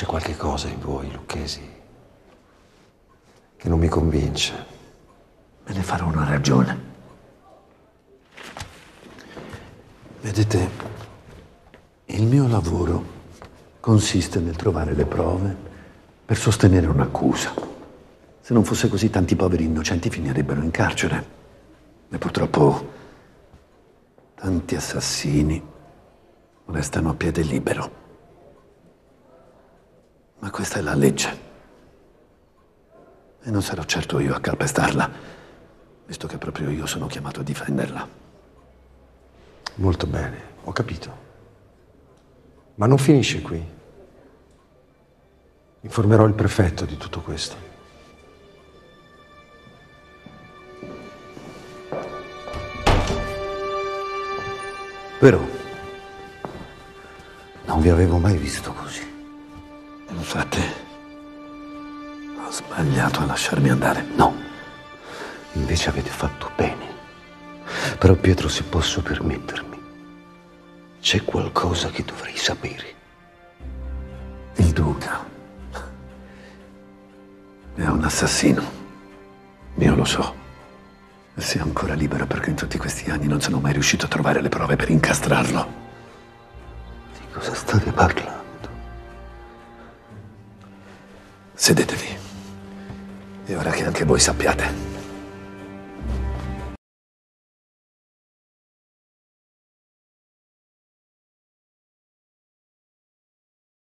C'è qualche cosa in voi, Lucchesi, che non mi convince. Me ne farò una ragione. Vedete, il mio lavoro consiste nel trovare le prove per sostenere un'accusa. Se non fosse così, tanti poveri innocenti finirebbero in carcere. E purtroppo tanti assassini restano a piede libero. Questa è la legge. E non sarò certo io a calpestarla, visto che proprio io sono chiamato a difenderla. Molto bene, ho capito. Ma non finisce qui. Informerò il prefetto di tutto questo. Vero? Non vi avevo mai visto così. Infatti, ho sbagliato a lasciarmi andare. No, invece avete fatto bene. Però Pietro, se posso permettermi, c'è qualcosa che dovrei sapere. Il duca è un assassino. Io lo so. E sia ancora libero perché in tutti questi anni non sono mai riuscito a trovare le prove per incastrarlo. Di cosa state parlando? Sedetevi. E ora che anche voi sappiate.